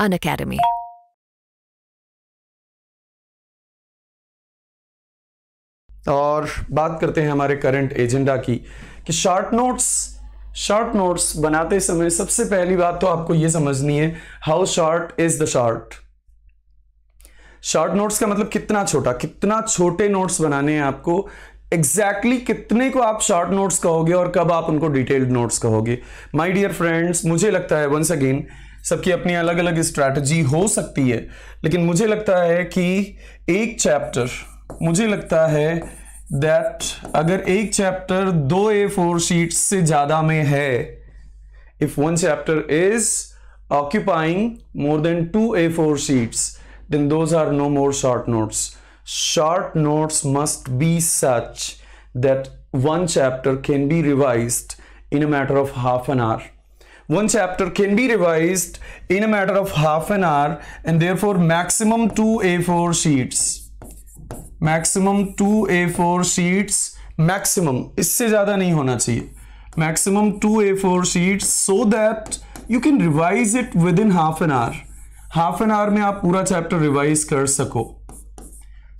An Academy. और बात करते हैं हमारे करंट एजेंडा की, कि शॉर्ट नोट्स शॉर्ट नोट्स बनाते समय सबसे पहली बात तो आपको यह समझनी है how short is the short short notes का मतलब कितना छोटा, कितना छोटे नोट्स बनाने हैं आपको एग्जैक्टली exactly कितने को आप शॉर्ट नोट्स कहोगे और कब आप उनको डिटेल्ड नोट्स कहोगे माय डियर फ्रेंड्स मुझे लगता है वंस अगेन सबकी अपनी अलग अलग स्ट्रैटेजी हो सकती है लेकिन मुझे लगता है कि एक चैप्टर मुझे लगता है दैट अगर एक चैप्टर दो ए फोर शीट से ज़्यादा में है if one chapter is occupying more than two A four sheets then those are no more short notes short notes must be such that one chapter can be revised in a matter of half an hour. One chapter can be revised in a matter of half an hour and therefore maximum two A4 sheets. Maximum two A4 sheets. Maximum. इससे ज़्यादा नहीं होना चाहिए. Maximum two A4 sheets so that you can revise it within half an hour. Half an hour में आप पूरा chapter revise कर सको.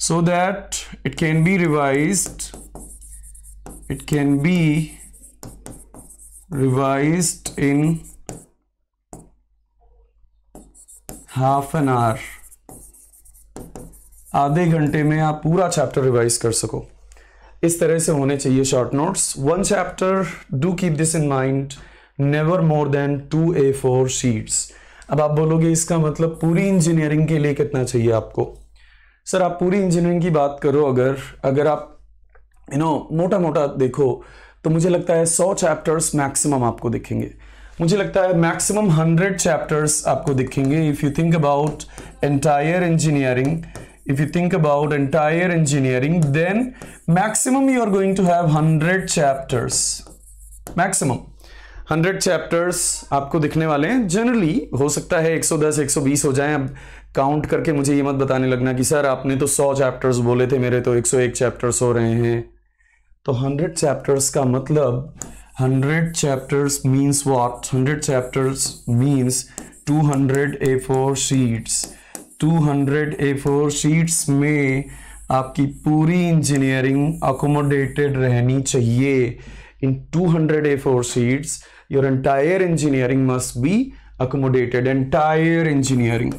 so that it can be revised it can be revised in half an hour. आधे घंटे में आप पूरा चैप्टर रिवाइज कर सको। इस तरह से होने चाहिए short notes. One chapter do keep this in mind never more than two A four sheets अब आप बोलोगे, इसका मतलब पूरी इंजीनियरिंग के लिए कितना चाहिए आपको? सर, आप पूरी इंजीनियरिंग की बात करो अगर अगर आप यू नो मोटा मोटा देखो तो मुझे लगता है सौ चैप्टर्स मैक्सिमम आपको दिखेंगे। मुझे लगता है मैक्सिमम हंड्रेड चैप्टर्स आपको दिखेंगे। If you think about entire engineering if you think about entire engineering, then maximum you are going to have 100 chapters. Maximum. 100 chapters आपको दिखने वाले हैं। जनरली हो सकता है 110 120 हो जाए। अब काउंट करके मुझे ये मत बताने लगना कि सर आपने तो 100 चैप्टर्स बोले थे, मेरे तो 101 चैप्टर्स हो रहे हैं। तो 100 चैप्टर्स का मतलब hundred chapters mean what hundred chapters means two hundred A four sheets two hundred A four sheets में आपकी पूरी इंजीनियरिंग अकोमोडेटेड रहनी चाहिए. In two hundred A four sheets your entire engineering must be accommodated entire engineering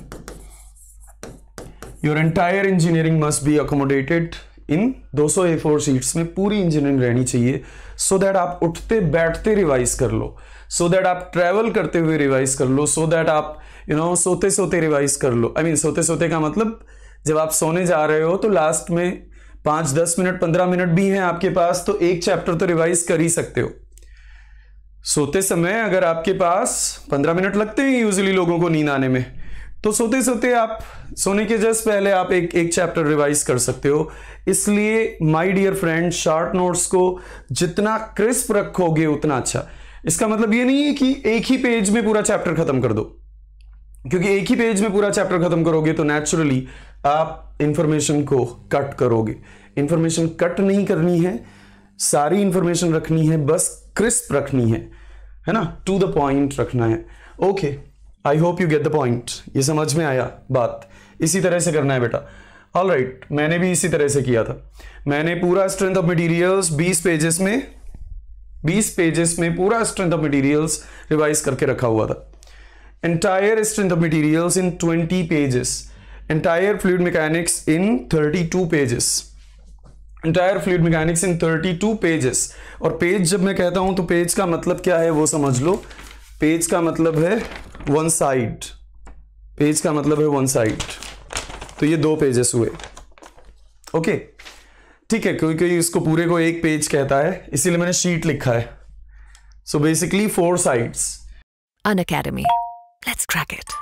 your entire engineering must be accommodated in 200 A4 sheets में पूरी engineering रहनी चाहिए so so that आप उठते बैठते रिवाइज कर लो सो so दैट आप ट्रेवल करते हुए रिवाइज कर लो सो so दैट आप यू you नो know, सोते सोते रिवाइज कर लो। आई I मीन mean, सोते सोते का मतलब जब आप सोने जा रहे हो तो लास्ट में पाँच दस मिनट पंद्रह मिनट भी हैं आपके पास तो एक चैप्टर तो रिवाइज कर ही सकते हो। सोते समय अगर आपके पास पंद्रह मिनट लगते हैं यूजली लोगों को नींद आने में तो सोते सोते आप सोने के जस्ट पहले आप एक एक चैप्टर रिवाइज कर सकते हो। इसलिए my dear friend short notes को जितना क्रिस्प रखोगे, उतना अच्छा। इसका मतलब ये नहीं है कि एक ही पेज में पूरा चैप्टर खत्म कर दो। क्योंकि एक ही पेज में पूरा चैप्टर खत्म करोगे तो नेचुरली आप इंफॉर्मेशन को कट करोगे। इंफॉर्मेशन कट नहीं करनी है, सारी इंफॉर्मेशन रखनी है, बस क्रिस्प रखनी है है ना? टू द पॉइंट रखना है। Okay I hope you get the point ये समझ में आया बात। इसी तरह से करना है बेटा। ऑल राइट right, मैंने भी इसी तरह से किया था। मैंने पूरा स्ट्रेंथ ऑफ़ मटेरियल्स 20 पेजेस में 20 पेजेस में पूरा स्ट्रेंथ ऑफ़ मटेरियल्स रिवाइज करके रखा हुआ था। Entire strength of materials in 20 pages entire fluid mechanics in 32 pages entire fluid mechanics in 32 pages और पेज जब मैं कहता हूँ तो पेज का मतलब क्या है वो समझ लो। पेज का मतलब है वन साइड। पेज का मतलब है वन साइड। तो ये दो पेजेस हुए। ओके? ठीक है, क्योंकि इसको पूरे को एक पेज कहता है, इसीलिए मैंने शीट लिखा है। So basically four sides Unacademy let's crack it.